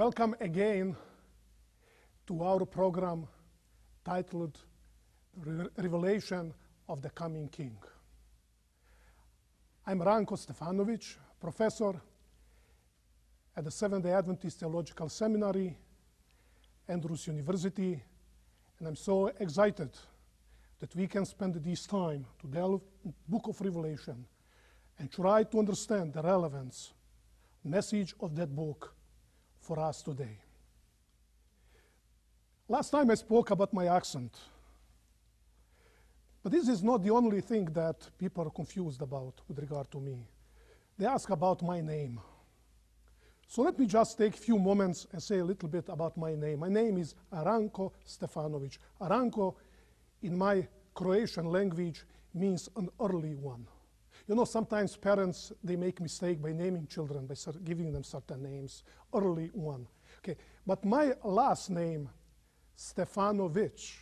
Welcome again to our program titled Re- Revelation of the Coming King. I'm Ranko Stefanovic, professor at the Seventh day Adventist Theological Seminary, Andrews University, and I'm so excited that we can spend this time to delve in the book of Revelation and try to understand the relevance, message of that book for us today. Last time I spoke about my accent. But this is not the only thing that people are confused about with regard to me. They ask about my name. So let me just take a few moments and say a little bit about my name. My name is Ranko Stefanovic. Ranko, in my Croatian language, means an early one. You know, sometimes parents, they make mistake by naming children, by giving them certain names. Early one. Okay, but my last name, Stefanovic,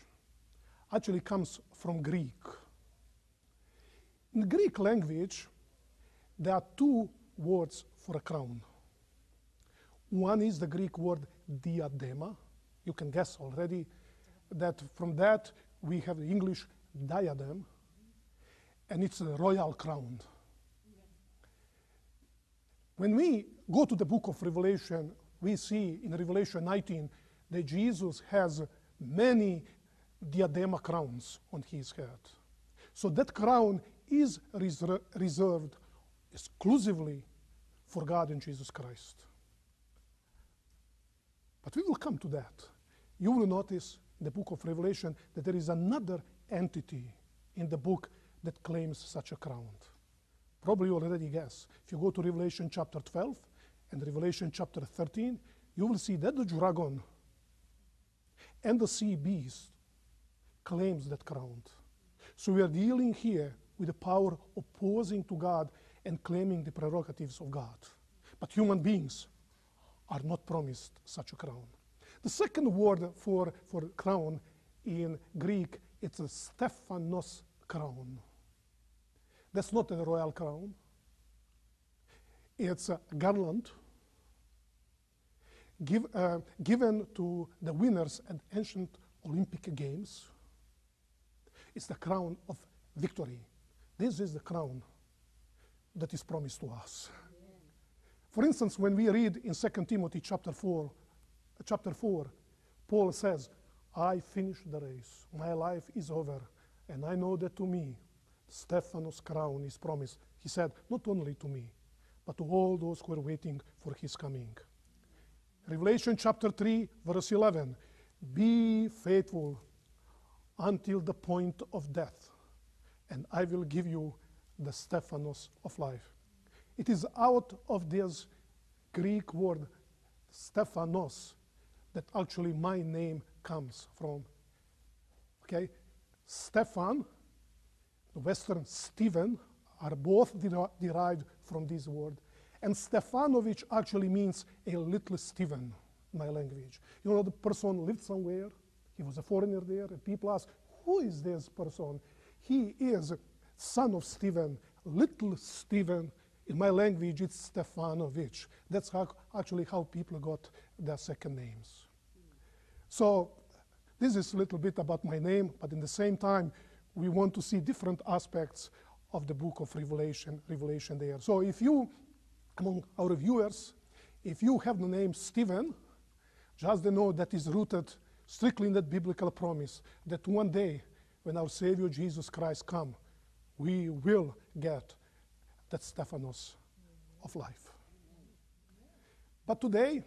actually comes from Greek. In Greek language, there are two words for a crown. One is the Greek word diadema. You can guess already that from that we have the English diadem, and it's a royal crown. When we go to the book of Revelation, we see in Revelation 19 that Jesus has many diadema crowns on his head. So that crown is reser- reserved exclusively for God and Jesus Christ. But we will come to that. You will notice in the book of Revelation that there is another entity in the book that claims such a crown. Probably you already guess. If you go to Revelation chapter 12 and Revelation chapter 13, you will see that the dragon and the sea beast claims that crown. So we are dealing here with a power opposing to God and claiming the prerogatives of God. But human beings are not promised such a crown. The second word for, for crown in Greek, it's a Stephanos crown. That's not a royal crown. It's a garland give, uh, given to the winners at ancient Olympic Games. It's the crown of victory. This is the crown that is promised to us. For instance, when we read in 2 Timothy chapter 4, chapter 4, Paul says, I finished the race. My life is over. And I know that to me, Stephanos' crown is promised. He said, not only to me, but to all those who are waiting for his coming. Revelation chapter 3, verse 11 Be faithful until the point of death, and I will give you the Stephanos of life. It is out of this Greek word, Stephanos, that actually my name comes from. Okay? Stephan, the Western Stephen, are both deri- derived from this word. And Stefanovic actually means a little Stephen in my language. You know, the person lived somewhere, he was a foreigner there, and people ask, who is this person? He is a son of Stephen, little Stephen. In my language, it's Stefanovic. That's how, actually how people got their second names. So this is a little bit about my name, but in the same time, we want to see different aspects of the book of Revelation, Revelation there. So if you, among our viewers, if you have the name Stephen, just know that is rooted strictly in that biblical promise that one day when our Savior Jesus Christ come, we will get that Stephanos of life. But today,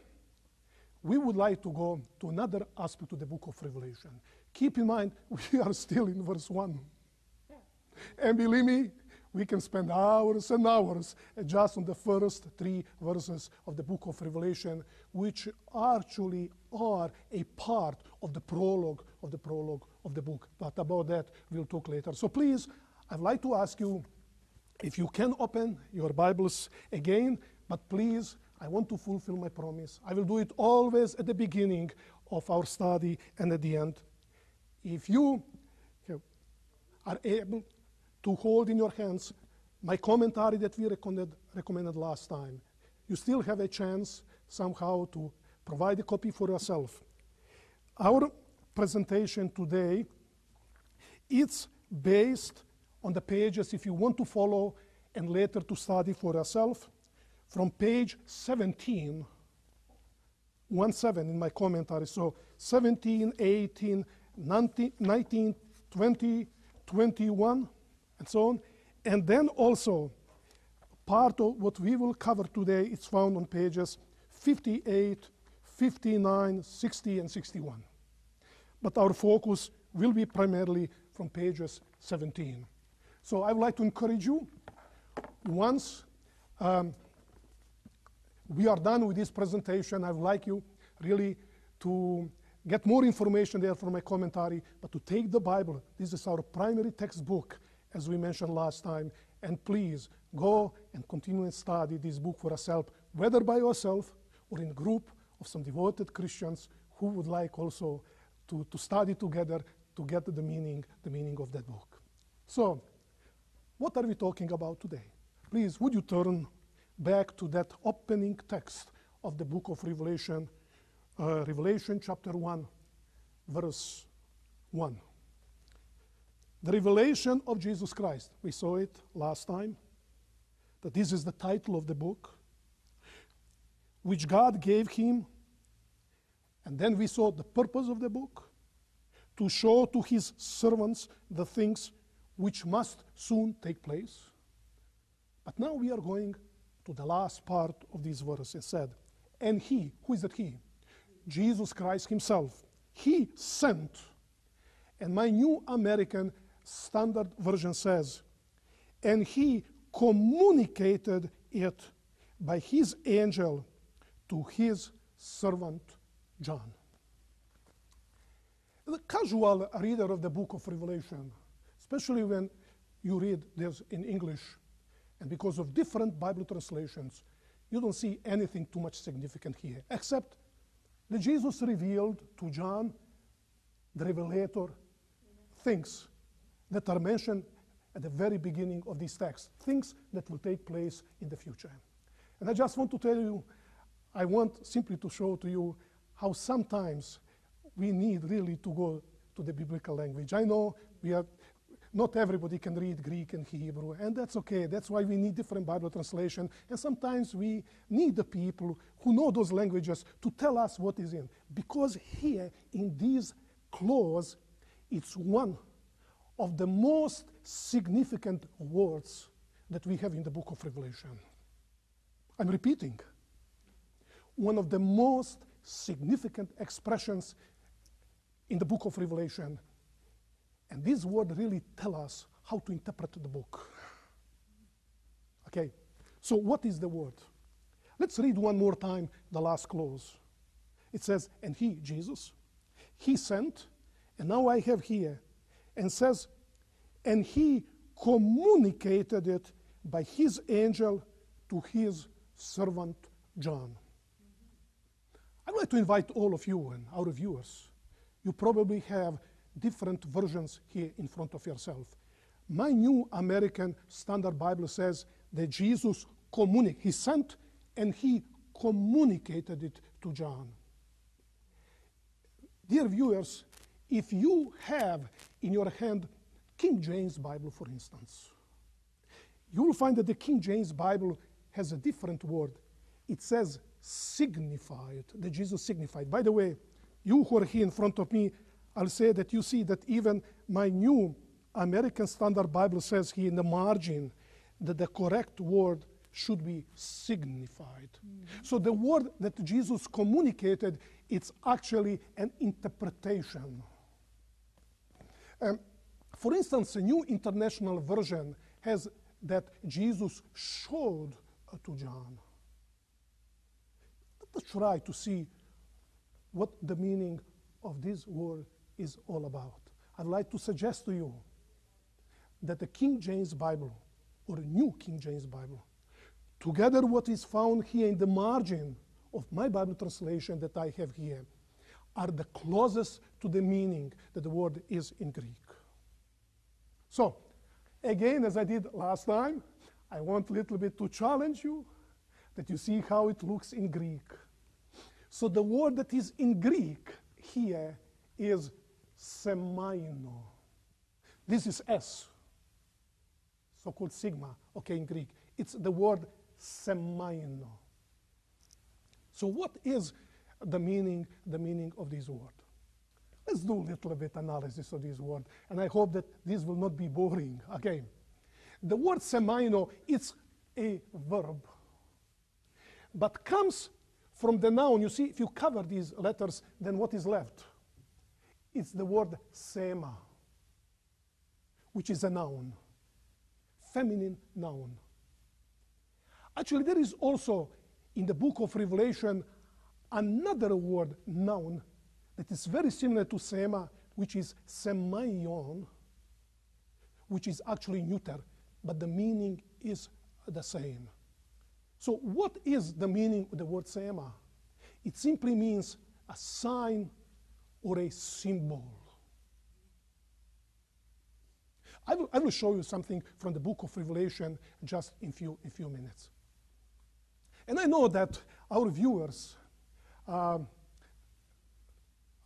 we would like to go to another aspect of the book of Revelation. Keep in mind, we are still in verse 1. And believe me, we can spend hours and hours just on the first three verses of the book of Revelation, which actually are a part of the prologue of the prologue of the book. But about that, we'll talk later. So please, I'd like to ask you if you can open your Bibles again, but please, I want to fulfill my promise. I will do it always at the beginning of our study and at the end. If you are able to hold in your hands my commentary that we recommended, recommended last time, you still have a chance somehow to provide a copy for yourself. Our presentation today, it's based on the pages, if you want to follow and later to study for yourself, from page 17, 1 7 in my commentary. So 17, 18, 19, 19 20, 21, and so on. And then also, part of what we will cover today is found on pages 58, 59, 60, and 61. But our focus will be primarily from pages 17. So I would like to encourage you, once um, we are done with this presentation, I would like you really to get more information there from my commentary, but to take the Bible. This is our primary textbook, as we mentioned last time. And please go and continue and study this book for yourself, whether by yourself or in a group of some devoted Christians who would like also to, to study together to get the meaning, the meaning of that book. So, what are we talking about today? Please, would you turn back to that opening text of the book of Revelation, uh, Revelation chapter 1, verse 1. The revelation of Jesus Christ. We saw it last time, that this is the title of the book, which God gave him. And then we saw the purpose of the book to show to his servants the things which must soon take place. But now we are going to the last part of this verse. It said, And he, who is that he? Jesus Christ himself. He sent. And my new American Standard Version says, And he communicated it by his angel to his servant John. The casual reader of the book of Revelation, especially when you read this in English, and because of different Bible translations, you don't see anything too much significant here, except Jesus revealed to John, the revelator, things that are mentioned at the very beginning of this text, things that will take place in the future. And I just want to tell you, I want simply to show to you how sometimes we need really to go to the biblical language. I know we are not everybody can read Greek and Hebrew, and that's okay. That's why we need different Bible translation. And sometimes we need the people who know those languages to tell us what is in. Because here in this clause, it's one of the most significant words that we have in the book of Revelation. I'm repeating. One of the most significant expressions in the book of Revelation and this word really tell us how to interpret the book. Okay, so what is the word? Let's read one more time the last clause. It says, and he, Jesus, he sent, and now I have here, and says, and he communicated it by his angel to his servant John. I'd like to invite all of you and our viewers. You probably have different versions here in front of yourself. My new American Standard Bible says that Jesus communicated, he sent and he communicated it to John. Dear viewers, if you have in your hand King James Bible, for instance, you will find that the King James Bible has a different word. It says signified, that Jesus signified. By the way, you who are here in front of me I'll say that you see that even my new American Standard Bible says here in the margin that the correct word should be signified. Mm-hmm. So the word that Jesus communicated, it's actually an interpretation. Um, for instance, a new international version has that Jesus showed uh, to John. Let's try to see what the meaning of this word is all about. I'd like to suggest to you that the King James Bible, or New King James Bible, together what is found here in the margin of my Bible translation that I have here, are the closest to the meaning that the word is in Greek. So, again, as I did last time, I want a little bit to challenge you that you see how it looks in Greek. So the word that is in Greek here is semaino. This is S, so-called sigma, okay, in Greek. It's the word semaino. So what is the meaning, the meaning of this word? Let's do a little bit analysis of this word, and I hope that this will not be boring. Okay, the word semaino is a verb, but comes from the noun. You see, if you cover these letters, then what is left? It's the word sema, which is a noun, feminine noun. Actually, there is also in the book of Revelation another word, noun, that is very similar to sema, which is semeion, which is actually neuter, but the meaning is the same. So, what is the meaning of the word sema? It simply means a sign or a symbol. I will, I will show you something from the book of Revelation just in few, in few minutes. And I know that our viewers um,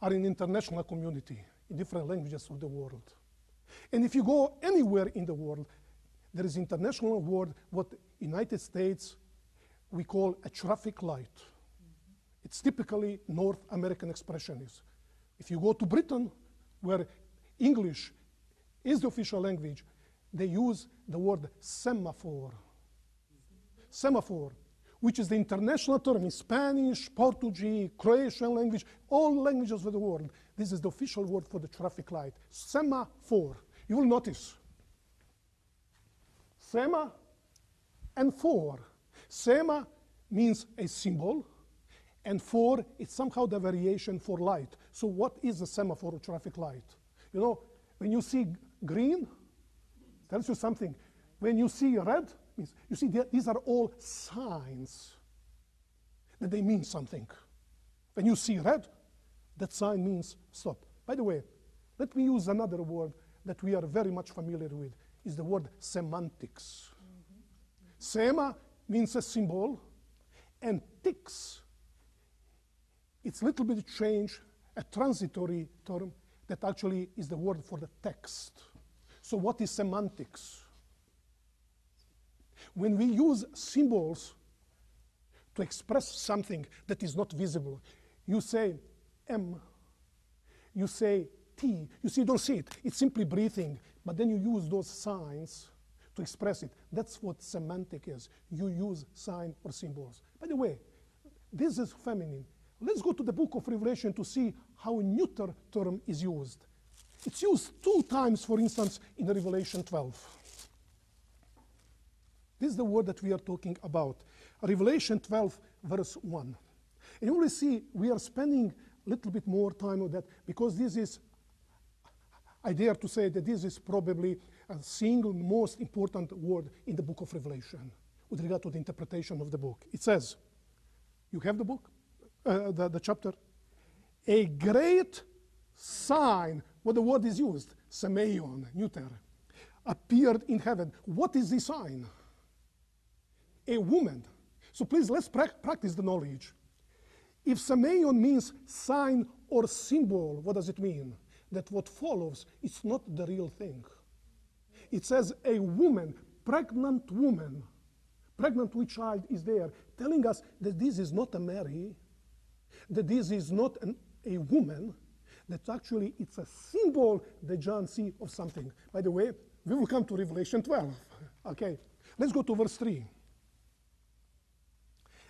are in international community in different languages of the world. And if you go anywhere in the world, there is international word what United States we call a traffic light. It's typically North American expression is. If you go to Britain, where English is the official language, they use the word semaphore. Semaphore, which is the international term in Spanish, Portuguese, Croatian language, all languages of the world. This is the official word for the traffic light. Semaphore. You will notice. Sema and four. Sema means a symbol, and four is somehow the variation for light. So what is a semaphore or traffic light? You know, when you see green, tells you something. When you see red, means you see these are all signs that they mean something. When you see red, that sign means stop. By the way, let me use another word that we are very much familiar with, is the word semantics. Mm-hmm. Sema means a symbol, and ticks, it's a little bit change, a transitory term that actually is the word for the text. So what is semantics? When we use symbols to express something that is not visible, you say M, you say T, you see, you don't see it, it's simply breathing, but then you use those signs to express it. That's what semantic is. You use sign or symbols. By the way, this is feminine. Let's go to the book of Revelation to see how a neuter term is used. It's used two times, for instance, in Revelation 12. This is the word that we are talking about. Revelation 12, verse 1. And you will see we are spending a little bit more time on that because this is, I dare to say that this is probably a single most important word in the book of Revelation with regard to the interpretation of the book. It says, you have the book, uh, the, the chapter? A great sign, what the word is used, semeion, neuter, appeared in heaven. What is the sign? A woman. So please, let's pra practice the knowledge. If semeion means sign or symbol, what does it mean? That what follows is not the real thing. It says a woman, pregnant woman, pregnant with child is there, telling us that this is not a Mary, that this is not an, a woman, that actually it's a symbol that John sees of something. By the way, we will come to Revelation 12. Okay, let's go to verse 3.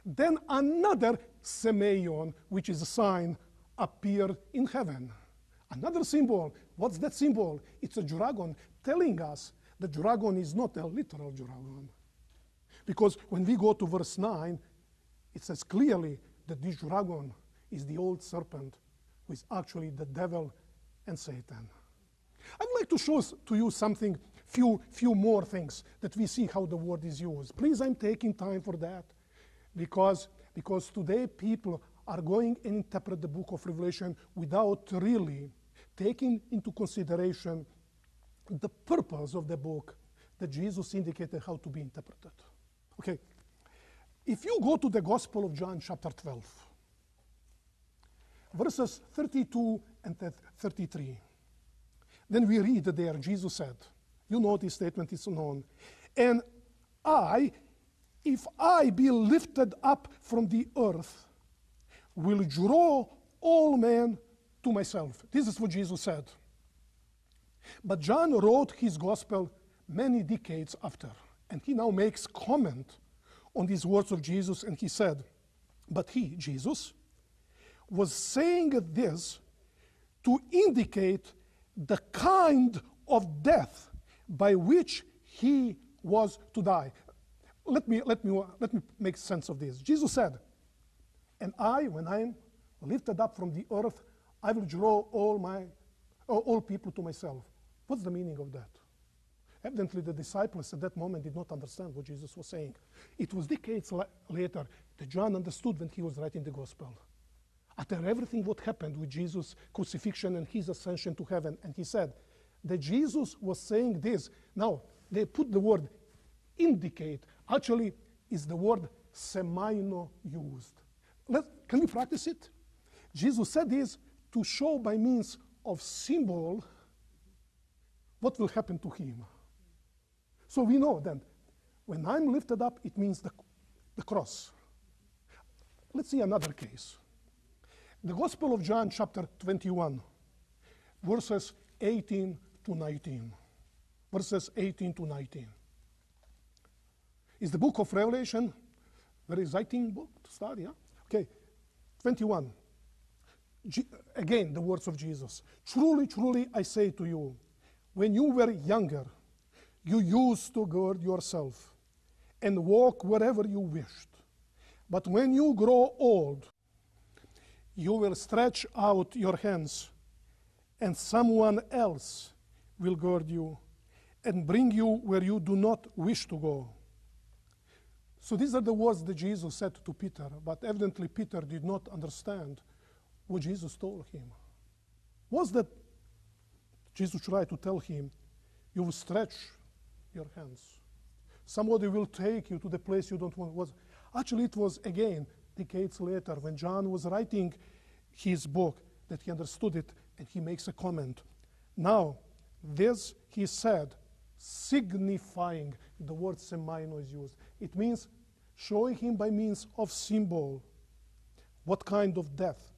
Then another semeion, which is a sign, appeared in heaven. Another symbol. What's that symbol? It's a dragon telling us the dragon is not a literal dragon. Because when we go to verse 9, it says clearly that this dragon is the old serpent, who is actually the devil and Satan. I would like to show to you something, few, few more things that we see how the word is used. Please, I'm taking time for that because, because today people are going and interpret the book of Revelation without really taking into consideration the purpose of the book that Jesus indicated how to be interpreted. Okay, if you go to the Gospel of John, chapter 12, verses 32 and 33. Then we read there, Jesus said, you know this statement is known, and I, if I be lifted up from the earth, will draw all men to myself. This is what Jesus said. But John wrote his gospel many decades after, and he now makes comment on these words of Jesus, and he said, But he, Jesus, was saying this to indicate the kind of death by which he was to die. Let me, let me, let me make sense of this. Jesus said, And I, when I am lifted up from the earth, I will draw all, my, all people to myself. What's the meaning of that? Evidently, the disciples at that moment did not understand what Jesus was saying. It was decades la- later that John understood when he was writing the gospel. After everything what happened with Jesus' crucifixion and his ascension to heaven, and he said that Jesus was saying this. Now, they put the word indicate, actually, is the word semaino used. Let, can we practice it? Jesus said this to show by means of symbol what will happen to him. So we know that when I'm lifted up, it means the, the cross. Let's see another case. The Gospel of John, chapter 21, verses 18 to 19. Verses 18 to 19. Is the book of Revelation very exciting book to study? Yeah? Okay, 21. G- again, the words of Jesus. Truly, truly, I say to you, when you were younger, you used to gird yourself and walk wherever you wished. But when you grow old, you will stretch out your hands, and someone else will guard you and bring you where you do not wish to go. So these are the words that Jesus said to Peter, but evidently Peter did not understand what Jesus told him. Was that Jesus tried to tell him, you will stretch your hands. Somebody will take you to the place you don't want. Was actually it was again decades later when John was writing his book that he understood it and he makes a comment. Now, this he said, signifying the word semaino is used. It means showing him by means of symbol what kind of death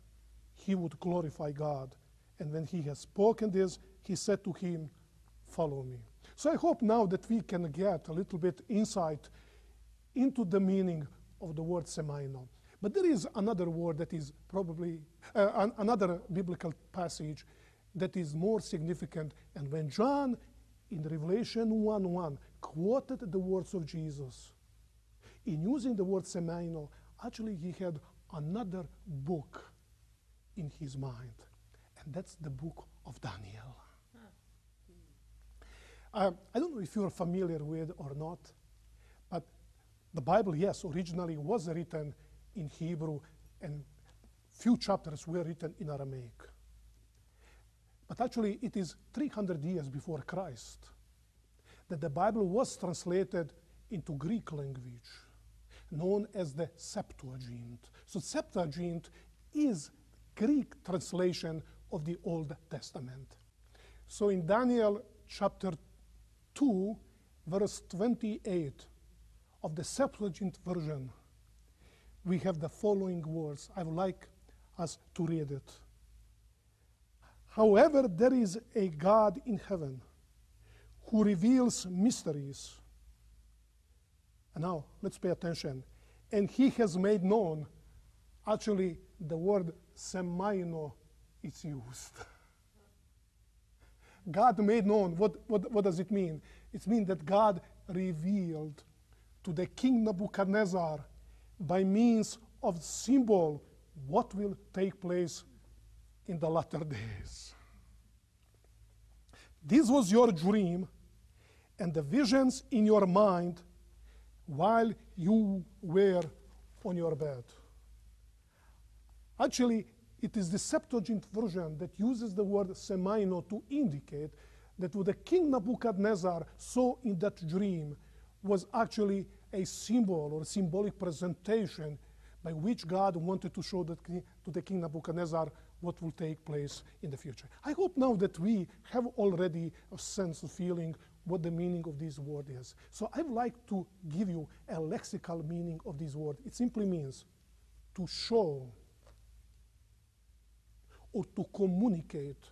he would glorify God. And when he has spoken this, he said to him, Follow me. So I hope now that we can get a little bit insight into the meaning of the word semaino. But there is another word that is probably uh, an, another biblical passage that is more significant. And when John in Revelation 1 1 quoted the words of Jesus, in using the word semaino, actually he had another book in his mind, and that's the book of Daniel. Uh, I don't know if you're familiar with or not, but the Bible, yes, originally was written in Hebrew, and few chapters were written in Aramaic. But actually, it is 300 years before Christ that the Bible was translated into Greek language, known as the Septuagint. So, Septuagint is Greek translation of the Old Testament. So, in Daniel chapter 2, verse 28 of the Septuagint version, we have the following words. I would like us to read it. However, there is a God in heaven who reveals mysteries. And now, let's pay attention. And he has made known, actually, the word semaino is used. God made known. What, what, what does it mean? It means that God revealed to the king Nebuchadnezzar by means of symbol what will take place in the latter days. This was your dream and the visions in your mind while you were on your bed. Actually, it is the Septuagint version that uses the word semaino to indicate that what the king Nebuchadnezzar saw in that dream was actually a symbol or a symbolic presentation by which God wanted to show to the king Nebuchadnezzar what will take place in the future. I hope now that we have already a sense of feeling what the meaning of this word is. So I'd like to give you a lexical meaning of this word. It simply means to show or to communicate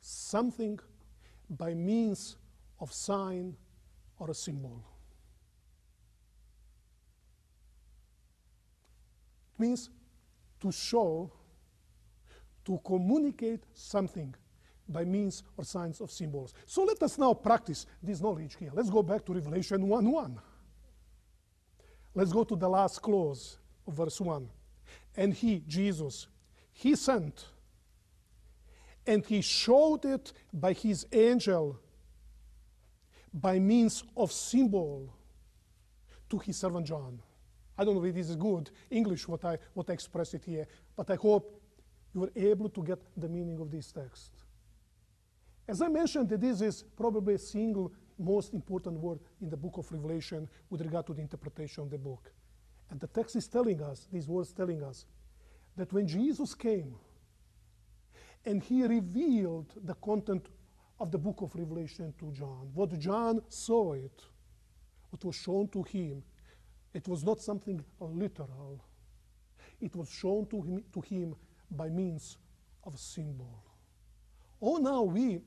something by means of sign or a symbol. It means to show, to communicate something by means or signs of symbols. So let us now practice this knowledge here. Let's go back to Revelation 1 1. Let's go to the last clause of verse 1. And he, Jesus, he sent and he showed it by his angel by means of symbol to his servant John. I don't know if this is good English what I what I express it here, but I hope you were able to get the meaning of this text. As I mentioned, this is probably a single most important word in the book of Revelation with regard to the interpretation of the book. And the text is telling us, these words telling us, that when Jesus came and he revealed the content of the book of Revelation to John, what John saw it, what was shown to him, it was not something literal. It was shown to him, to him by means of a symbol. Oh, now we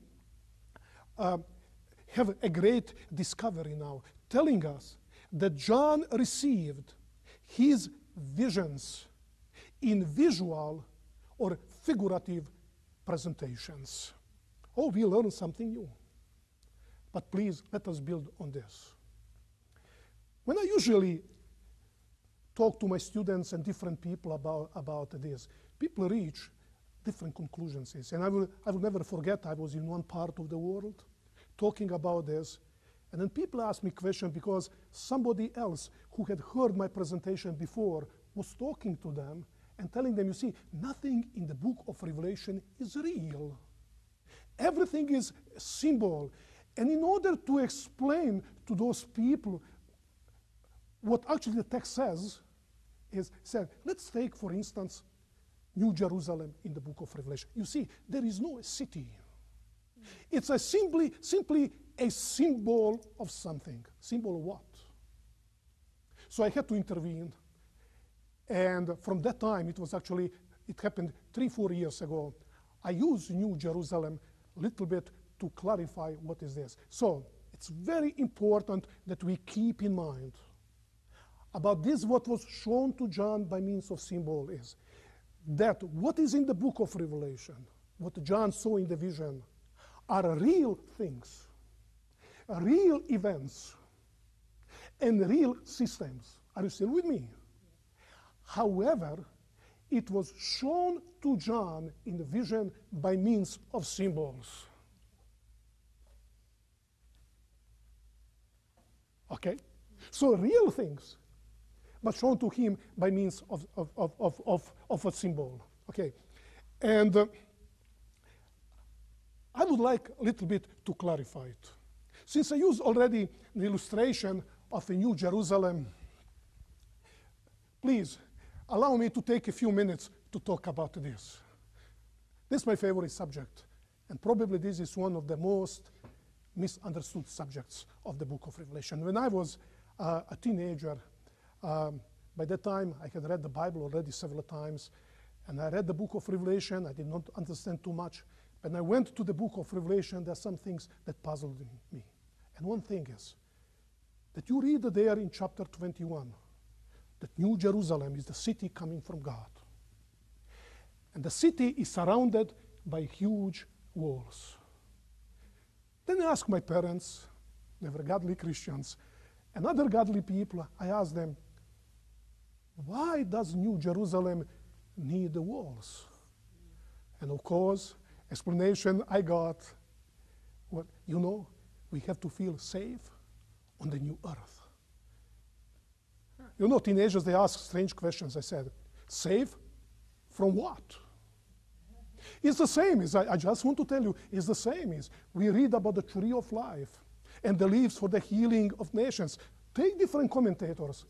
uh, have a great discovery now, telling us that John received his visions in visual or figurative presentations. Oh, we learn something new. But please let us build on this. When I usually talk to my students and different people about, about this, people reach different conclusions. And I will, I will never forget, I was in one part of the world talking about this. And then people ask me questions because somebody else who had heard my presentation before was talking to them and telling them, you see, nothing in the book of Revelation is real. Everything is a symbol. And in order to explain to those people what actually the text says, is said, let's take, for instance, New Jerusalem in the book of Revelation. You see, there is no city. It's a simply, simply a symbol of something. Symbol of what? So I had to intervene. And from that time, it was actually, it happened three, four years ago. I used New Jerusalem a little bit to clarify what is this. So it's very important that we keep in mind about this what was shown to John by means of symbol is that what is in the book of Revelation, what John saw in the vision, are real things, real events, and real systems. Are you still with me? However, it was shown to John in the vision by means of symbols. Okay? So, real things, but shown to him by means of, of, of, of, of, a symbol. Okay? And uh, I would like a little bit to clarify it. Since I used already the illustration of a New Jerusalem, please allow me to take a few minutes to talk about this. This is my favorite subject, and probably this is one of the most misunderstood subjects of the book of Revelation. When I was uh, a teenager, um, by that time I had read the Bible already several times, and I read the book of Revelation. I did not understand too much. When I went to the book of Revelation, there are some things that puzzled me. And one thing is that you read there in chapter 21 that New Jerusalem is the city coming from God. And the city is surrounded by huge walls. Then I asked my parents, they were godly Christians, and other godly people, I asked them, why does New Jerusalem need the walls? And of course, explanation I got, well, you know, we have to feel safe on the new earth. You know, teenagers, they ask strange questions. I said, safe from what? It's the same. Is I, I just want to tell you, it's the same. Is we read about the tree of life and the leaves for the healing of nations. Take different commentators,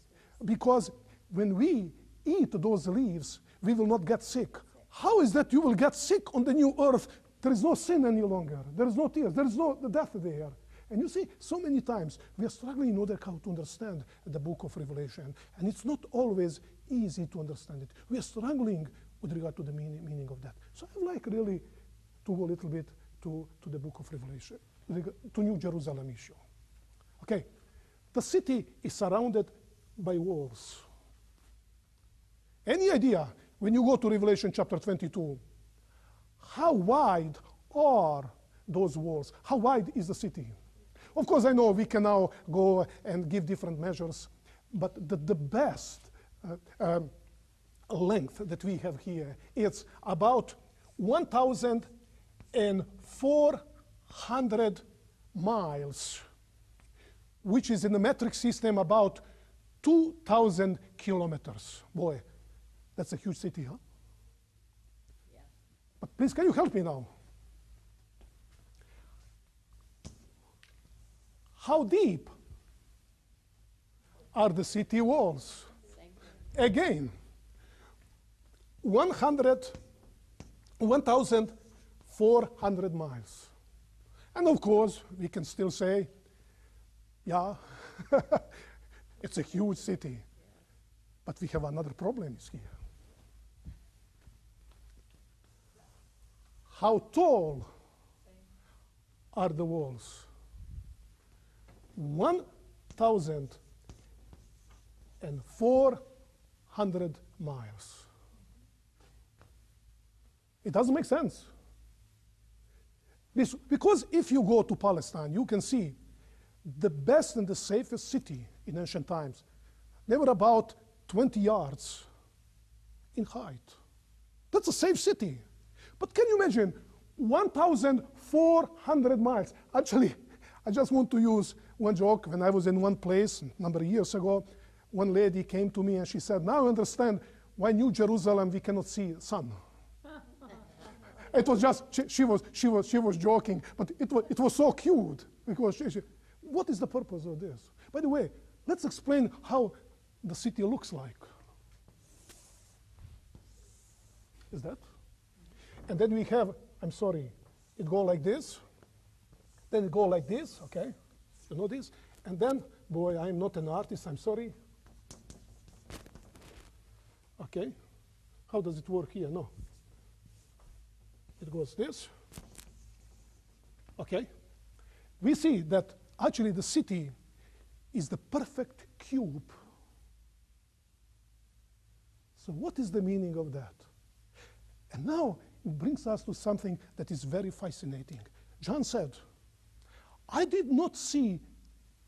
because when we eat those leaves, we will not get sick. How is that you will get sick on the new earth? There is no sin any longer. There is no tears. There is no death there. And you see, so many times we are struggling in order how to understand the book of Revelation. And it's not always easy to understand it. We are struggling with regard to the meaning, meaning of that. So I'd like really to go a little bit to, to the book of Revelation, to New Jerusalem issue. Okay, the city is surrounded by walls. Any idea when you go to Revelation chapter 22, how wide are those walls? How wide is the city? Of course, I know we can now go and give different measures, but the, the best uh, um, length that we have here is about 1,400 miles, which is in the metric system about 2,000 kilometers. Boy, that's a huge city, huh? Yeah. But please, can you help me now? How deep are the city walls? Again, 100, 1,400 miles. And of course, we can still say, yeah, it's a huge city. But we have another problem here. How tall are the walls? 1,400 miles. It doesn't make sense. This- because if you go to Palestine, you can see the best and the safest city in ancient times. They were about 20 yards in height. That's a safe city. But can you imagine 1,400 miles? Actually, I just want to use one joke. When I was in one place a number of years ago, one lady came to me and she said, Now I understand why New Jerusalem we cannot see sun. it was just, she, she, was, she, was, she was joking, but it was, it was so cute because she, she, what is the purpose of this? By the way, let's explain how the city looks like. Is that? And then we have, I'm sorry, it go like this. Then it go like this, okay? You know this? And then, boy, I'm not an artist, I'm sorry. Okay? How does it work here? No. It goes this. Okay? We see that actually the city is the perfect cube. So, what is the meaning of that? And now brings us to something that is very fascinating. John said, I did not see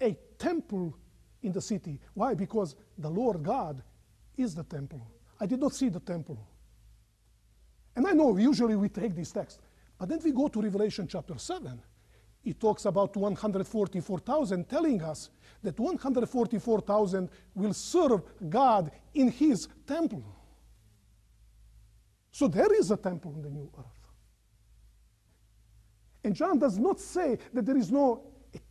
a temple in the city. Why? Because the Lord God is the temple. I did not see the temple. And I know usually we take this text, but then we go to Revelation chapter 7. It talks about 144,000, telling us that 144,000 will serve God in his temple. So there is a temple in the new earth. And John does not say that there is no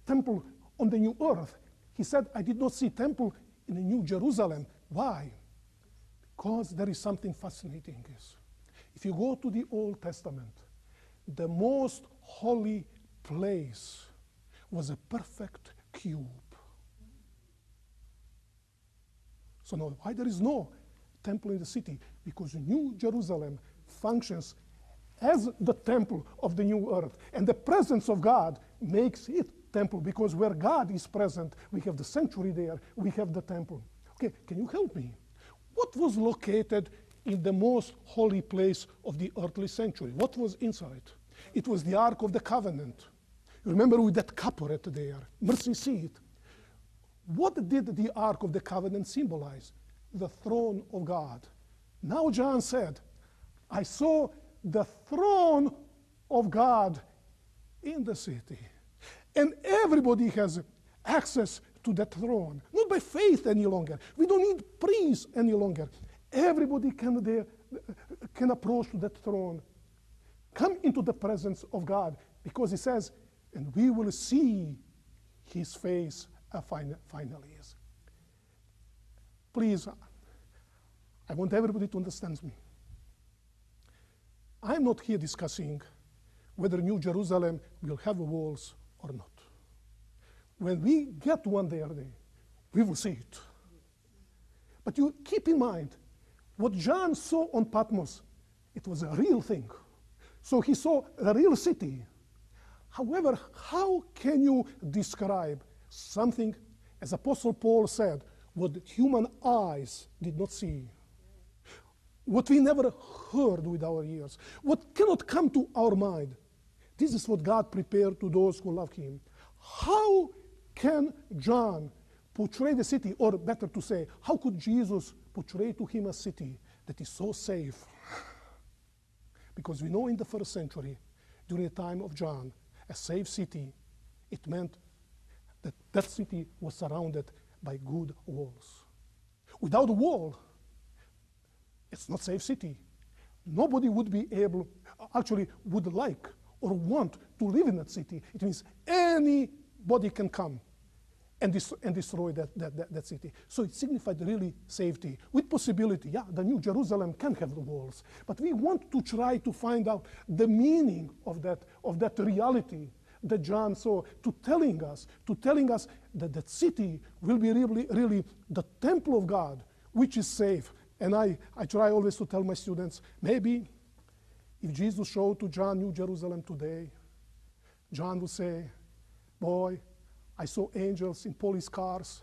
temple on the new earth. He said, I did not see temple in the new Jerusalem. Why? Because there is something fascinating. If you go to the Old Testament, the most holy place was a perfect cube. So now, why there is no temple in the city? Because New Jerusalem functions as the temple of the new earth. And the presence of God makes it temple because where God is present, we have the sanctuary there, we have the temple. Okay, can you help me? What was located in the most holy place of the earthly sanctuary? What was inside? It was the Ark of the Covenant. You remember with that caporet there, mercy seat. What did the Ark of the Covenant symbolize? The throne of God. Now John said, I saw the throne of God in the city. And everybody has access to that throne, not by faith any longer. We don't need priests any longer. Everybody can, there, can approach to that throne, come into the presence of God, because He says, and we will see His face uh, finally. Please, I want everybody to understand me. I'm not here discussing whether New Jerusalem will have walls or not. When we get one day there, day, we will see it. But you keep in mind, what John saw on Patmos, it was a real thing. So he saw a real city. However, how can you describe something, as Apostle Paul said, what human eyes did not see? What we never heard with our ears, what cannot come to our mind. This is what God prepared to those who love Him. How can John portray the city, or better to say, how could Jesus portray to him a city that is so safe? Because we know in the first century, during the time of John, a safe city, it meant that that city was surrounded by good walls. Without a wall, it's not safe city. Nobody would be able, actually would like or want to live in that city. It means anybody can come and, and destroy that, that, that, that, city. So it signified really safety with possibility. Yeah, the New Jerusalem can have the walls, but we want to try to find out the meaning of that, of that reality that John saw, to telling us, to telling us that that city will be really, really the temple of God, which is safe. And I, I try always to tell my students, maybe if Jesus showed to John New Jerusalem today, John would say, boy, I saw angels in police cars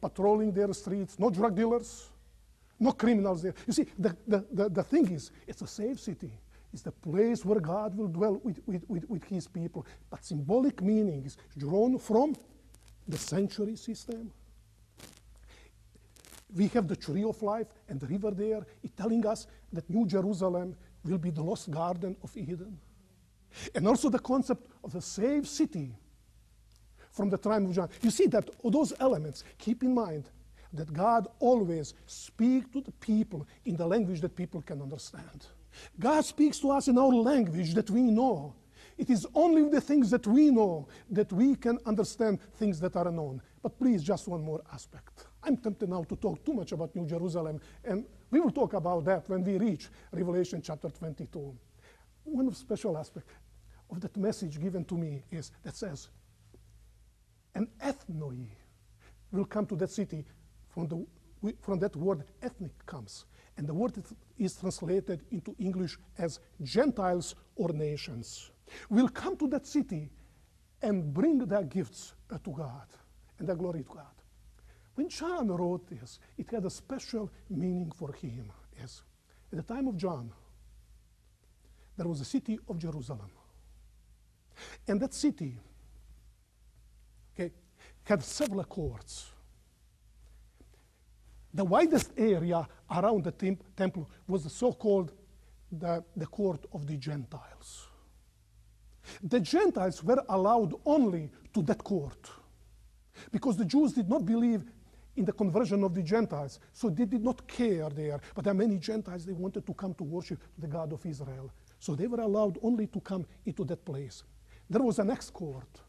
patrolling their streets, no drug dealers, no criminals there. You see, the, the, the, the thing is, it's a safe city. It's the place where God will dwell with, with, with, with his people. But symbolic meaning is drawn from the sanctuary system. We have the tree of life and the river there, telling us that New Jerusalem will be the lost garden of Eden. And also the concept of the saved city from the time of John. You see that those elements, keep in mind that God always speaks to the people in the language that people can understand. God speaks to us in our language that we know. It is only the things that we know that we can understand things that are unknown. But please, just one more aspect. I'm tempted now to talk too much about New Jerusalem, and we will talk about that when we reach Revelation chapter 22. One of special aspect of that message given to me is that says, an ethnoi will come to that city from, the, from that word ethnic comes. And the word is translated into English as Gentiles or nations. Will come to that city and bring their gifts uh, to God and their glory to God. When John wrote this, it had a special meaning for him. Yes. At the time of John, there was a city of Jerusalem. And that city okay, had several courts. The widest area around the temp temple was the so-called the, the court of the Gentiles. The Gentiles were allowed only to that court because the Jews did not believe in the conversion of the Gentiles, so they did not care there. But there are many Gentiles, they wanted to come to worship the God of Israel. So they were allowed only to come into that place. There was a next court,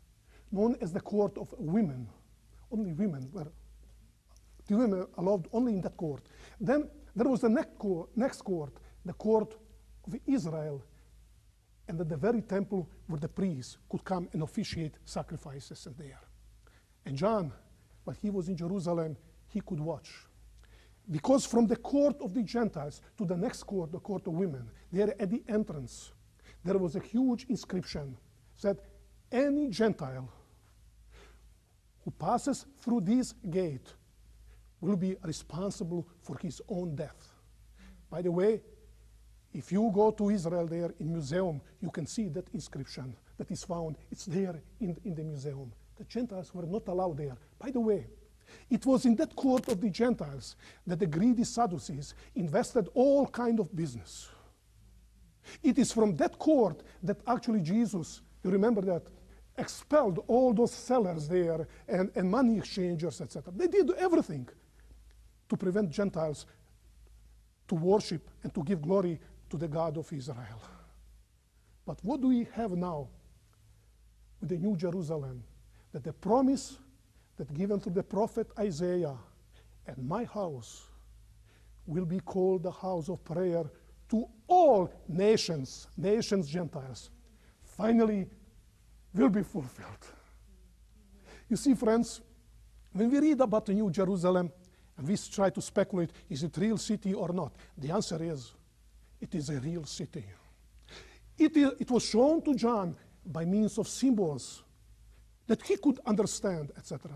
known as the court of women. Only women were the women allowed only in that court. Then there was the next court, next court, the court of Israel, and at the very temple where the priests could come and officiate sacrifices there. And John, while he was in Jerusalem, he could watch. Because from the court of the Gentiles to the next court, the court of women, there at the entrance, there was a huge inscription that any Gentile who passes through this gate will be responsible for his own death. By the way, if you go to Israel there in museum, you can see that inscription that is found. It's there in, in the museum. The Gentiles were not allowed there. By the way, it was in that court of the Gentiles that the greedy Sadducees invested all kind of business. It is from that court that actually Jesus, you remember that, expelled all those sellers there and, and money exchangers, etc. They did everything to prevent Gentiles to worship and to give glory to the God of Israel. But what do we have now with the New Jerusalem? That the promise that given through the prophet Isaiah, and my house will be called the house of prayer to all nations, nations, Gentiles, finally will be fulfilled. You see, friends, when we read about the New Jerusalem and we try to speculate, is it real city or not? The answer is, it is a real city. It, it was shown to John by means of symbols that he could understand, etc.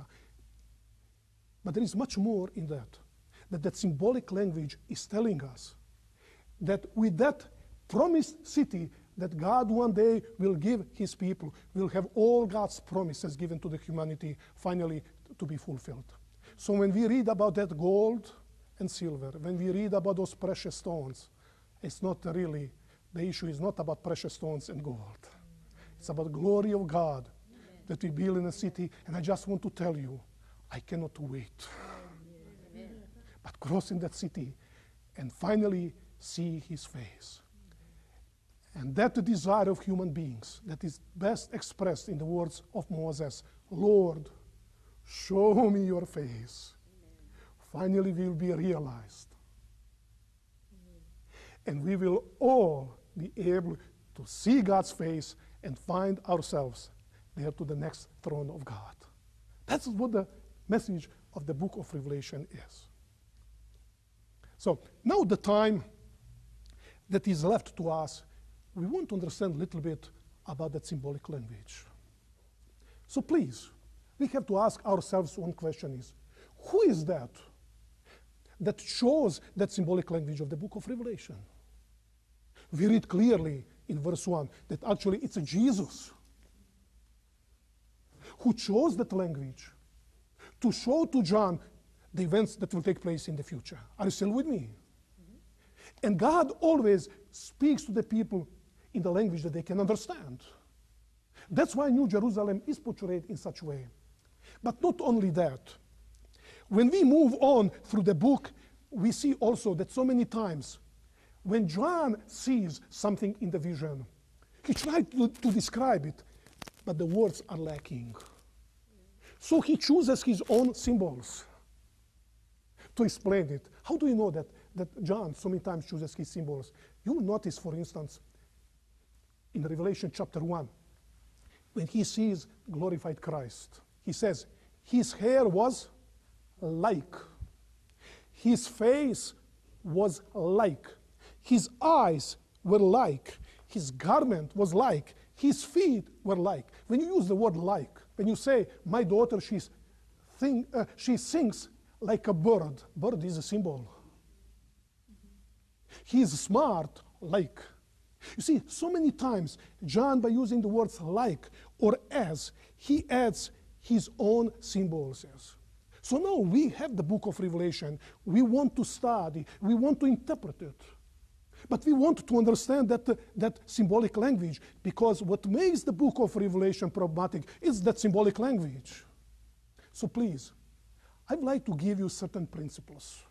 But there is much more in that. That that symbolic language is telling us that with that promised city that God one day will give his people, will have all God's promises given to the humanity finally to be fulfilled. So when we read about that gold and silver, when we read about those precious stones, it's not really, the issue is not about precious stones and gold. It's about glory of God that we build in a city. And I just want to tell you, I cannot wait. But crossing that city and finally see his face. And that the desire of human beings that is best expressed in the words of Moses Lord, show me your face. Finally, will be realized. And we will all be able to see God's face and find ourselves there to the next throne of God. That's what the message of the book of Revelation is. So now the time that is left to us, we want to understand a little bit about that symbolic language. So please, we have to ask ourselves one question is, who is that that shows that symbolic language of the book of Revelation? We read clearly in verse 1 that actually it's a Jesus who chose that language to show to John the events that will take place in the future. Are you still with me? Mm-hmm. And God always speaks to the people in the language that they can understand. That's why New Jerusalem is portrayed in such a way. But not only that, when we move on through the book, we see also that so many times when John sees something in the vision, he tries to, to describe it, but the words are lacking. So he chooses his own symbols to explain it. How do you know that, that John so many times chooses his symbols? You notice, for instance, in Revelation chapter 1, when he sees glorified Christ, he says, His hair was like, his face was like, his eyes were like, his garment was like, his feet were like. When you use the word like, when you say, My daughter, she's thing, uh, she sings like a bird, bird is a symbol. He's smart, like. You see, so many times, John, by using the words like or as, he adds his own symbols. So now we have the book of Revelation. We want to study, we want to interpret it. But we want to understand that, uh, that symbolic language because what makes the book of Revelation problematic is that symbolic language. So please, I'd like to give you certain principles.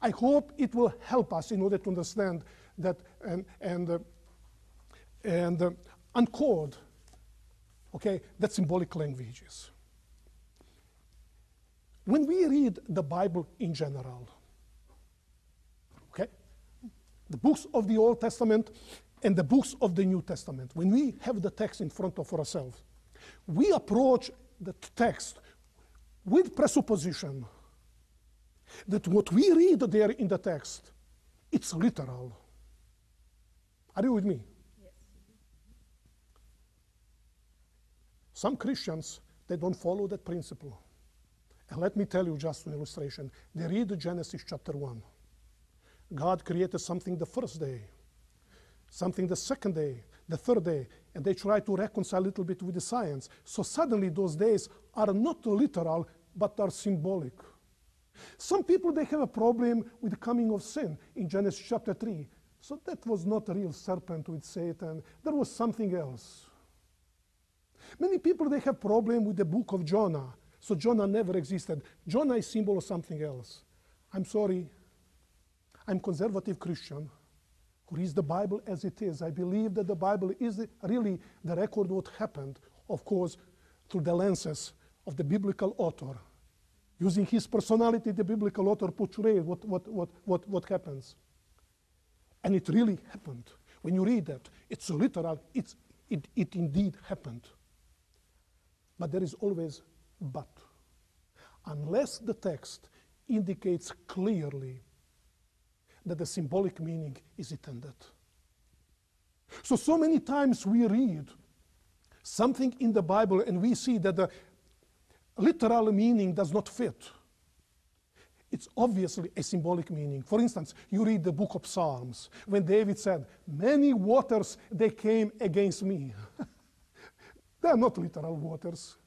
I hope it will help us in order to understand that and, and, uh, and uh, uncode, okay, that symbolic languages. When we read the Bible in general, the books of the Old Testament and the books of the New Testament, when we have the text in front of ourselves, we approach the text with presupposition that what we read there in the text, it's literal. Are you with me? Yes. Some Christians, they don't follow that principle. And let me tell you just an illustration. They read Genesis chapter 1. God created something the first day, something the second day, the third day, and they try to reconcile a little bit with the science. So suddenly those days are not literal, but are symbolic. Some people, they have a problem with the coming of sin in Genesis chapter 3. So that was not a real serpent with Satan. There was something else. Many people, they have problem with the book of Jonah. So Jonah never existed. Jonah is symbol of something else. I'm sorry. I'm conservative Christian who reads the Bible as it is. I believe that the Bible is really the record of what happened, of course, through the lenses of the biblical author. Using his personality, the biblical author portrayed what, what, what, what, what happens. And it really happened. When you read that, it's so literal, it's, it, it indeed happened. But there is always but. Unless the text indicates clearly that the symbolic meaning is intended. So, so many times we read something in the Bible and we see that the literal meaning does not fit. It's obviously a symbolic meaning. For instance, you read the book of Psalms when David said, Many waters they came against me. they are not literal waters.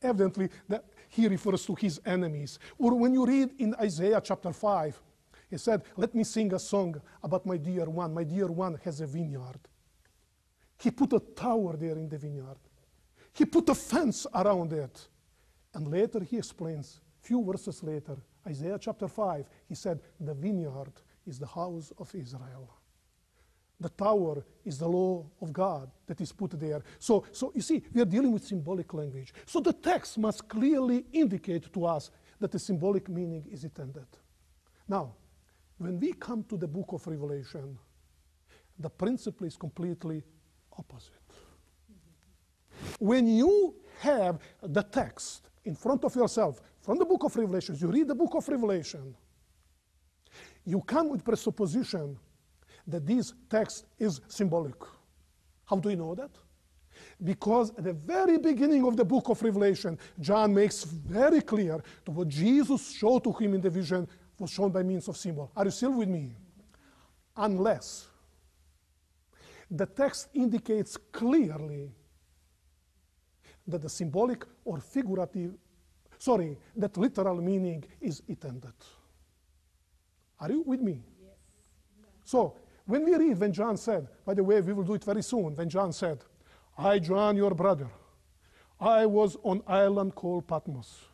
Evidently, that he refers to his enemies. Or when you read in Isaiah chapter 5, he said, Let me sing a song about my dear one. My dear one has a vineyard. He put a tower there in the vineyard. He put a fence around it. And later he explains, few verses later, Isaiah chapter 5, he said, The vineyard is the house of Israel. The tower is the law of God that is put there. So, so you see, we are dealing with symbolic language. So the text must clearly indicate to us that the symbolic meaning is intended. Now, when we come to the book of Revelation, the principle is completely opposite. When you have the text in front of yourself from the book of Revelation, you read the book of Revelation, you come with presupposition that this text is symbolic. How do you know that? Because at the very beginning of the book of Revelation, John makes very clear that what Jesus showed to him in the vision was shown by means of symbol. Are you still with me? Unless the text indicates clearly that the symbolic or figurative, sorry, that literal meaning is intended. Are you with me? Yes. So, when we read, when John said, by the way, we will do it very soon, when John said, I, John, your brother, I was on island called Patmos.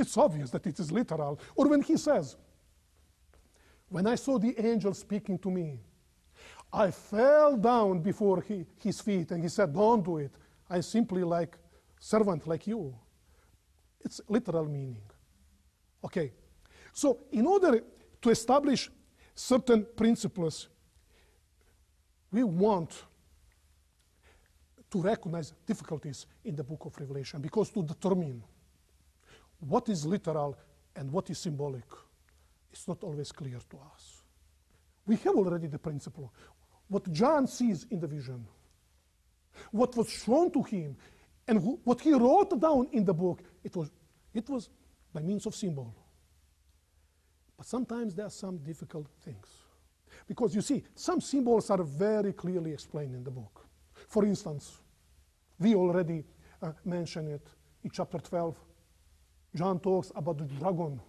It's obvious that it is literal. Or when he says, when I saw the angel speaking to me, I fell down before he, his feet and he said, Don't do it. I simply like servant like you. It's literal meaning. Okay. So in order to establish certain principles, we want to recognize difficulties in the book of Revelation because to determine what is literal and what is symbolic is not always clear to us. We have already the principle. What John sees in the vision, what was shown to him, and wh- what he wrote down in the book, it was, it was by means of symbol. But sometimes there are some difficult things. Because you see, some symbols are very clearly explained in the book. For instance, we already uh, mentioned it in chapter 12. John talks about the dragon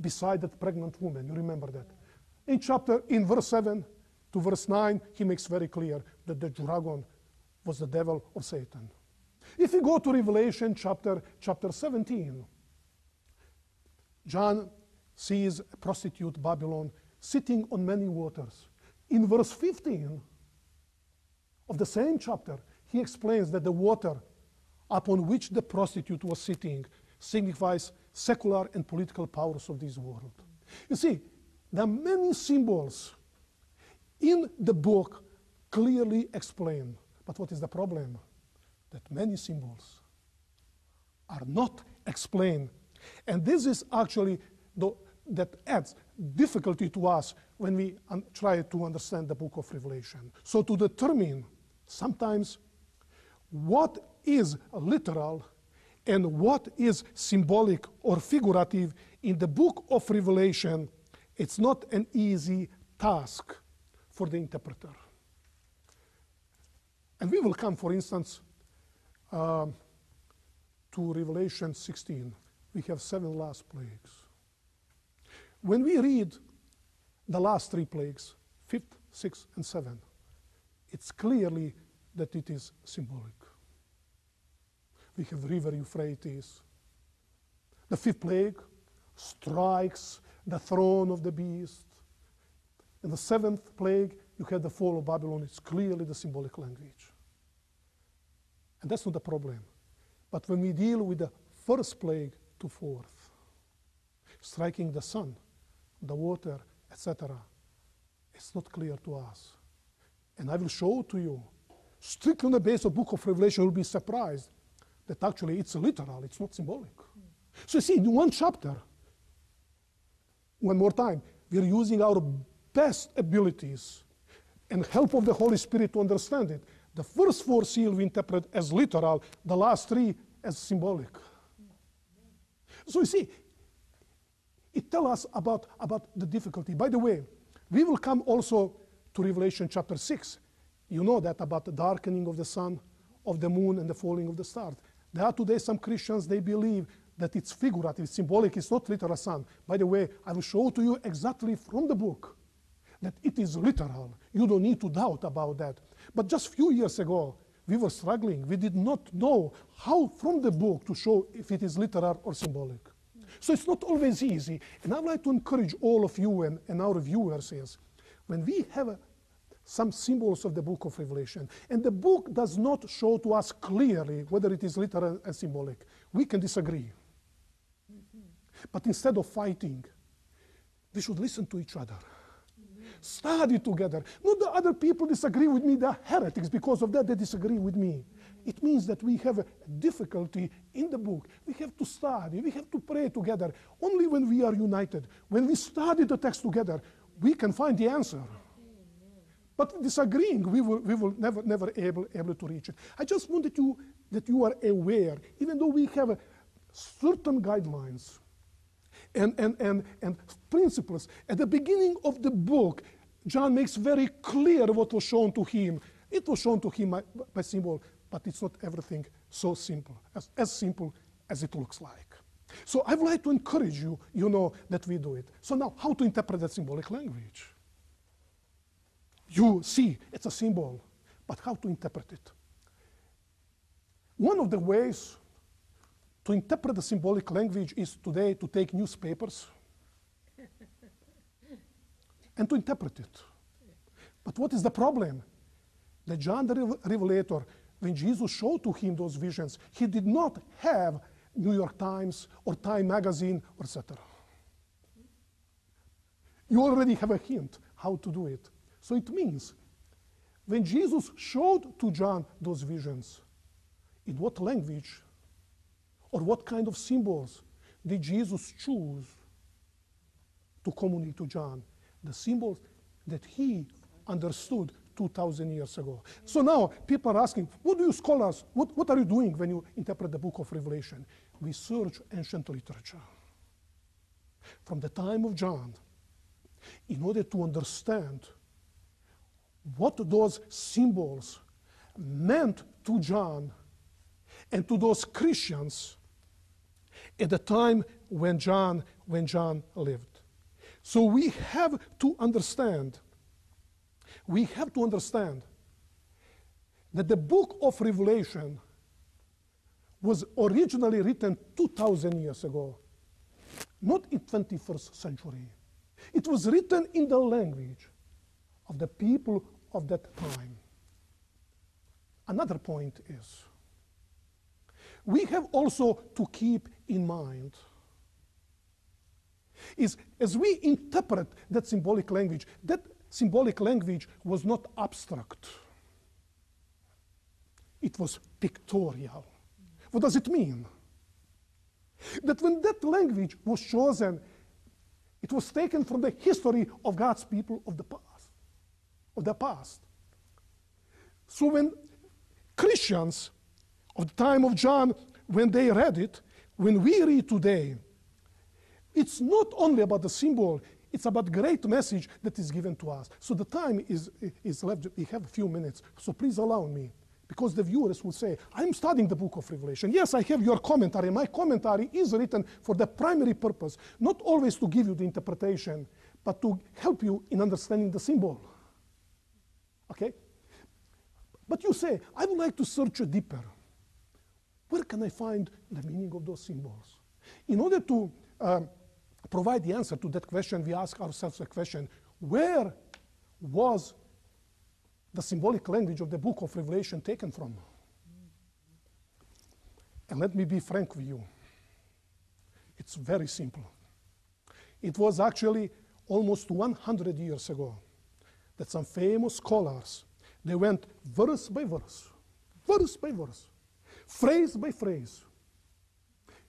beside that pregnant woman. You remember that? In chapter, in verse 7 to verse 9, he makes very clear that the dragon was the devil or Satan. If you go to Revelation chapter, chapter 17, John sees a prostitute Babylon sitting on many waters. In verse 15 of the same chapter, he explains that the water upon which the prostitute was sitting signifies secular and political powers of this world. You see, there are many symbols in the book clearly explained. But what is the problem? That many symbols are not explained. And this is actually the, that adds difficulty to us when we try to understand the book of Revelation. So to determine sometimes what is literal and what is symbolic or figurative in the book of Revelation, it's not an easy task for the interpreter. And we will come, for instance, um, to Revelation 16. We have seven last plagues. When we read the last three plagues, fifth, sixth, and seventh, it's clearly that it is symbolic. We have river Euphrates. The fifth plague strikes the throne of the beast. In the seventh plague, you have the fall of Babylon. It's clearly the symbolic language. And that's not the problem. But when we deal with the first plague to fourth, striking the sun, the water, etc. It's not clear to us. And I will show to you, strictly on the basis of book of Revelation, you'll be surprised that actually it's literal, it's not symbolic. So you see, in one chapter, one more time, we're using our best abilities and help of the Holy Spirit to understand it. The first four seals we interpret as literal, the last three as symbolic. So you see, it tells us about, about the difficulty. By the way, we will come also to Revelation chapter 6. You know that about the darkening of the sun, of the moon, and the falling of the stars. There are today some Christians, they believe that it's figurative, it's symbolic, it's not literal sun. By the way, I will show to you exactly from the book that it is literal. You don't need to doubt about that. But just a few years ago, we were struggling. We did not know how from the book to show if it is literal or symbolic. So it's not always easy. And I'd like to encourage all of you and, and our viewers is when we have a, some symbols of the book of Revelation, and the book does not show to us clearly whether it is literal and symbolic, we can disagree. But instead of fighting, we should listen to each other. Study together. Not the other people disagree with me, they're heretics. Because of that, they disagree with me. It means that we have a difficulty in the book. We have to study, we have to pray together. Only when we are united, when we study the text together, we can find the answer. But disagreeing, we will, we will never, never able, able to reach it. I just wanted you that you are aware, even though we have certain guidelines and, and, and, and principles. At the beginning of the book, John makes very clear what was shown to him. It was shown to him by, by symbol, but it's not everything so simple, as, as simple as it looks like. So I would like to encourage you, you know, that we do it. So now, how to interpret that symbolic language? You see, it's a symbol, but how to interpret it? One of the ways to interpret the symbolic language is today to take newspapers and to interpret it. But what is the problem? The John the Revelator, when Jesus showed to him those visions, he did not have New York Times or Time Magazine etc. You already have a hint how to do it. So it means when Jesus showed to John those visions, in what language or what kind of symbols did Jesus choose to communicate to John? The symbols that he understood 2,000 years ago. So now people are asking, what do you scholars, what, what are you doing when you interpret the book of Revelation? We search ancient literature from the time of John in order to understand what those symbols meant to John and to those Christians at the time when John, when John lived. So we have to understand, we have to understand that the book of Revelation was originally written 2,000 years ago, not in 21st century. It was written in the language of the people of that time. Another point is, we have also to keep in mind is as we interpret that symbolic language, that symbolic language was not abstract. It was pictorial. What does it mean? That when that language was chosen, it was taken from the history of God's people of the past, of the past. So when Christians of the time of John, when they read it, when we read today, it's not only about the symbol, it's about great message that is given to us. So the time is, is left, we have a few minutes, so please allow me. Because the viewers will say, I'm studying the book of Revelation. Yes, I have your commentary. My commentary is written for the primary purpose, not always to give you the interpretation, but to help you in understanding the symbol. Okay? But you say, I would like to search deeper. Where can I find the meaning of those symbols? In order to um, provide the answer to that question, we ask ourselves a question where was the symbolic language of the book of Revelation taken from? And let me be frank with you. It's very simple. It was actually almost 100 years ago that some famous scholars, they went verse by verse, verse by verse, phrase by phrase.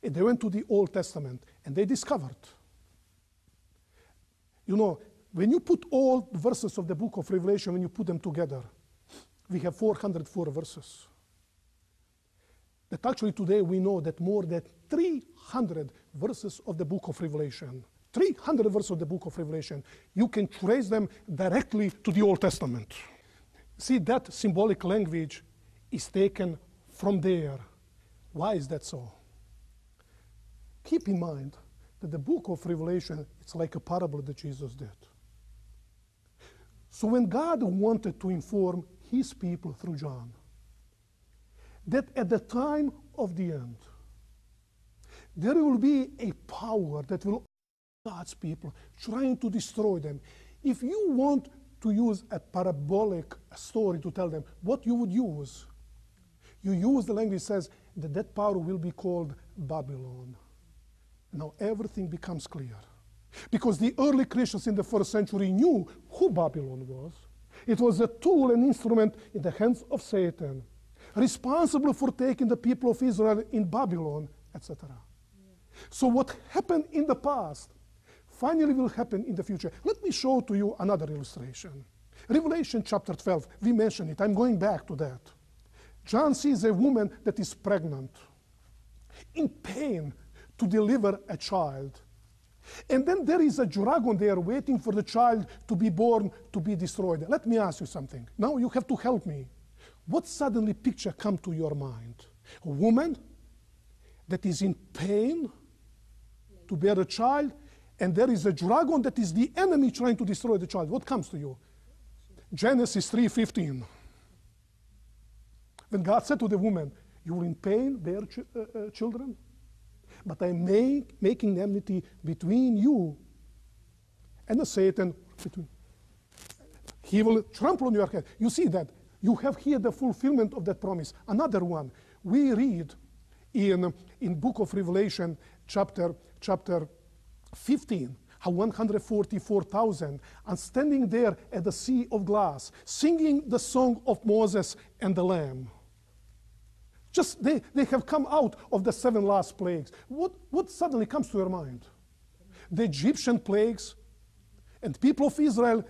And they went to the Old Testament and they discovered, you know, when you put all verses of the book of Revelation, when you put them together, we have 404 verses. That actually today we know that more than 300 verses of the book of Revelation, 300 verses of the book of Revelation, you can trace them directly to the Old Testament. See, that symbolic language is taken from there. Why is that so? Keep in mind that the book of Revelation, it's like a parable that Jesus did. So when God wanted to inform his people through John that at the time of the end, there will be a power that will God's people trying to destroy them. If you want to use a parabolic story to tell them what you would use, you use the language that says that that power will be called Babylon. Now everything becomes clear. Because the early Christians in the first century knew who Babylon was. It was a tool and instrument in the hands of Satan, responsible for taking the people of Israel in Babylon, etc. So, what happened in the past finally will happen in the future. Let me show to you another illustration. Revelation chapter 12, we mentioned it. I'm going back to that. John sees a woman that is pregnant, in pain to deliver a child. And then there is a dragon there waiting for the child to be born, to be destroyed. Let me ask you something. Now you have to help me. What suddenly picture come to your mind? A woman that is in pain to bear a child, and there is a dragon that is the enemy trying to destroy the child. What comes to you? Genesis 3:15. When God said to the woman, "You will in pain bear ch- uh, uh, children, but I'm make, making enmity between you and the Satan. Between. He will trample on your head. You see that. You have here the fulfillment of that promise. Another one. We read in, in book of Revelation, chapter, chapter 15, how 144,000 are standing there at the sea of glass, singing the song of Moses and the Lamb. Just they, they have come out of the seven last plagues. What, what suddenly comes to your mind? The Egyptian plagues and people of Israel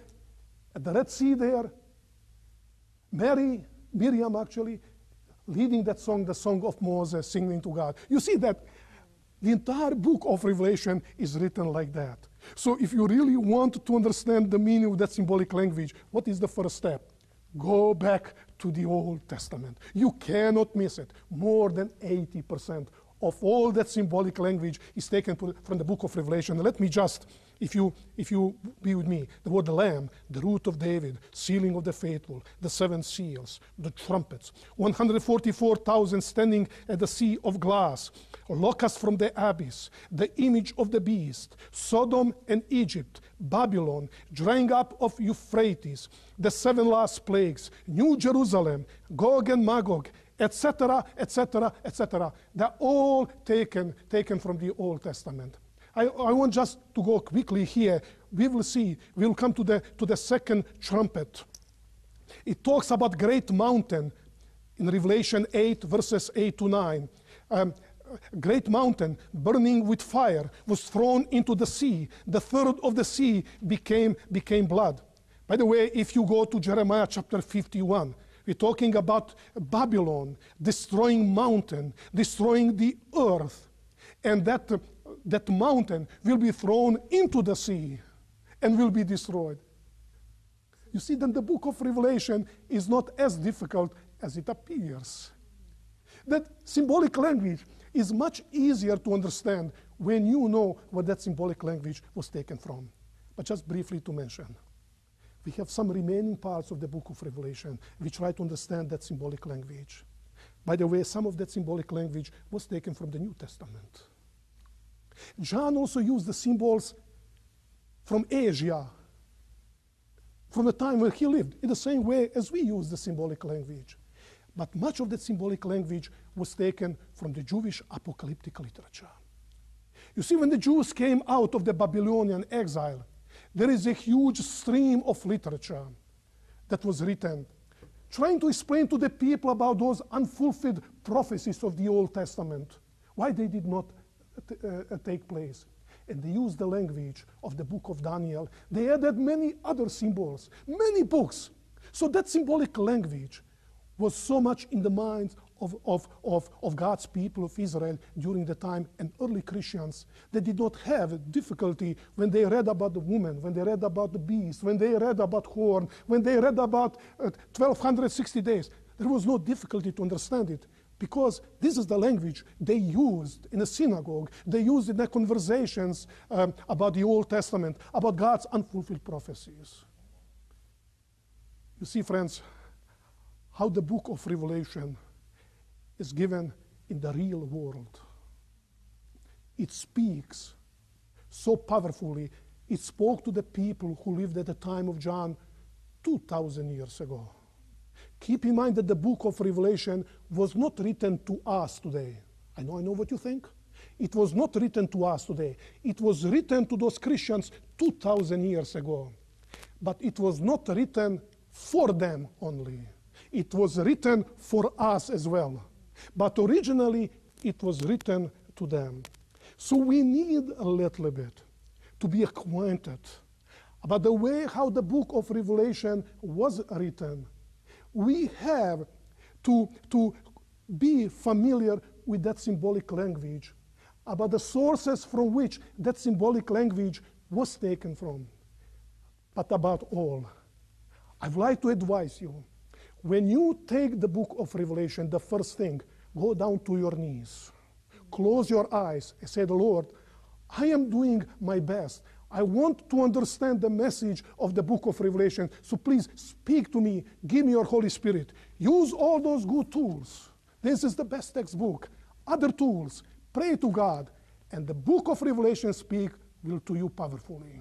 at the Red Sea there, Mary, Miriam actually, leading that song, the song of Moses, singing to God. You see that the entire book of Revelation is written like that. So if you really want to understand the meaning of that symbolic language, what is the first step? Go back to the Old Testament. You cannot miss it. More than 80% of all that symbolic language is taken from the book of Revelation. Let me just, if you, if you be with me, the word the Lamb, the root of David, sealing of the faithful, the seven seals, the trumpets, 144,000 standing at the sea of glass, locusts from the abyss, the image of the beast, Sodom and Egypt, Babylon, drying up of Euphrates, the seven last plagues, New Jerusalem, Gog and Magog, etc., etc., etc. They're all taken, taken from the Old Testament. I, I want just to go quickly here. We will see, we will come to the, to the second trumpet. It talks about great mountain in Revelation 8, verses 8 to 9. Um, great mountain burning with fire was thrown into the sea. The third of the sea became, became blood. By the way, if you go to Jeremiah chapter 51, we're talking about Babylon destroying mountain, destroying the earth. And that, that mountain will be thrown into the sea and will be destroyed. You see, then the book of Revelation is not as difficult as it appears. That symbolic language is much easier to understand when you know what that symbolic language was taken from. But just briefly to mention we have some remaining parts of the book of Revelation. We try to understand that symbolic language. By the way, some of that symbolic language was taken from the New Testament. John also used the symbols from Asia, from the time when he lived, in the same way as we use the symbolic language. But much of that symbolic language was taken from the Jewish apocalyptic literature. You see, when the Jews came out of the Babylonian exile, there is a huge stream of literature that was written trying to explain to the people about those unfulfilled prophecies of the Old Testament, why they did not take place. And they used the language of the book of Daniel. They added many other symbols, many books. So that symbolic language was so much in the minds of, of, of, of God's people of Israel during the time, and early Christians, they did not have difficulty when they read about the woman, when they read about the beast, when they read about horn, when they read about uh, 1260 days. There was no difficulty to understand it because this is the language they used in the synagogue. They used in their conversations um, about the Old Testament, about God's unfulfilled prophecies. You see, friends, how the book of Revelation is given in the real world. It speaks so powerfully. It spoke to the people who lived at the time of John 2,000 years ago. Keep in mind that the book of Revelation was not written to us today. I know, I know what you think. It was not written to us today. It was written to those Christians 2,000 years ago. But it was not written for them only. It was written for us as well. But originally, it was written to them. So we need a little bit to be acquainted about the way how the book of Revelation was written. We have to, to be familiar with that symbolic language, about the sources from which that symbolic language was taken from. But about all, I'd like to advise you when you take the book of Revelation, the first thing, go down to your knees, close your eyes, and say, Lord, I am doing my best. I want to understand the message of the book of Revelation. So please speak to me. Give me your Holy Spirit. Use all those good tools. This is the best textbook. Other tools. Pray to God. And the book of Revelation speak will to you powerfully.